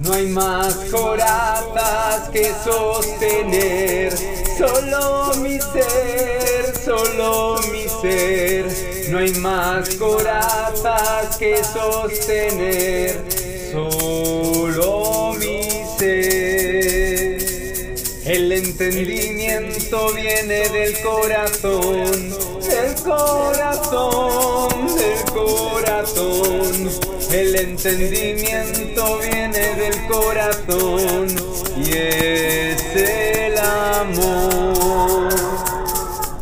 No hay más corazas que sostener, solo mi ser, solo mi ser. No hay más corazas que sostener, solo mi ser. El entendimiento viene del corazón, del corazón. El entendimiento viene del corazón y es el amor.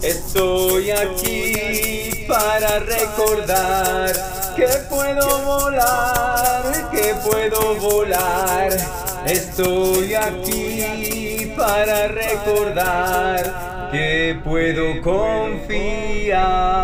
Estoy aquí para recordar que puedo volar, que puedo volar. Estoy aquí para recordar que puedo confiar.